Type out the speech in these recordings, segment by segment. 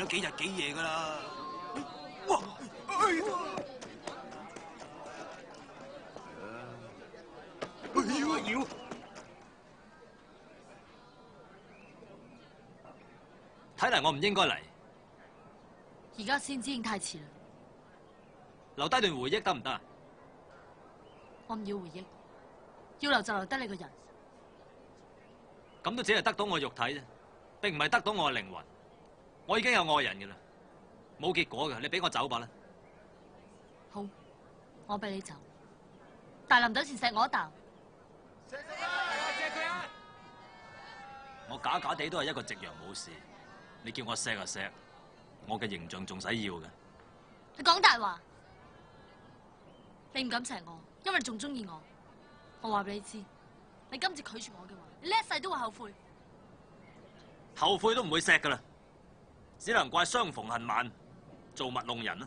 咗几日几夜噶啦！哇！哎呀！妖啊妖！睇嚟我唔应该嚟，而家先知已经太迟啦。留低段回忆得唔得我唔要回忆，要留就留低你个人。咁都只系得到我肉体啫，并唔系得到我嘅灵魂。我已经有爱人嘅啦，冇结果嘅，你俾我走吧啦。好，我俾你走，大林走前锡我一啖。我假假地都系一个夕阳武士，你叫我锡就锡，我嘅形象仲使要嘅。你讲大话，你唔敢锡我，因为仲中意我。我话俾你知，你今次拒绝我嘅话，叻世都会后悔。后悔都唔会锡噶啦。只能怪相逢恨晚，造物弄人啦。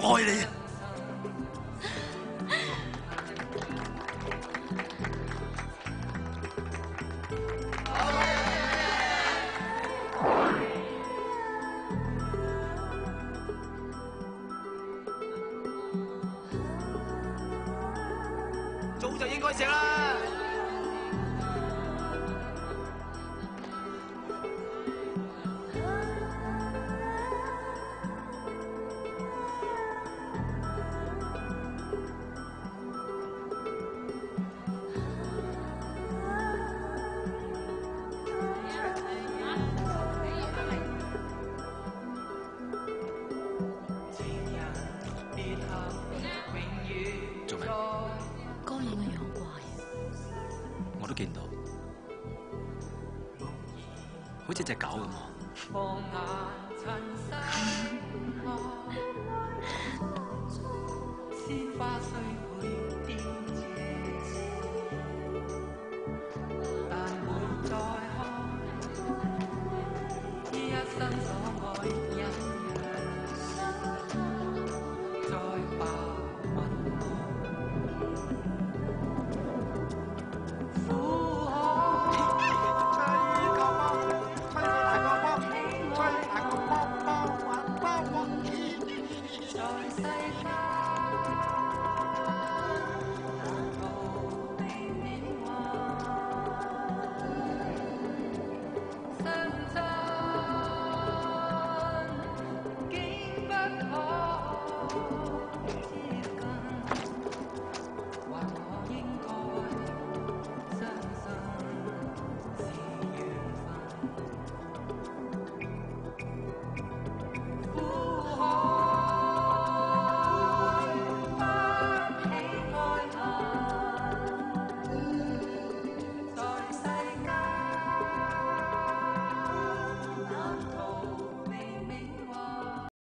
我爱你，早就应该食啦。到，好似只狗咁啊！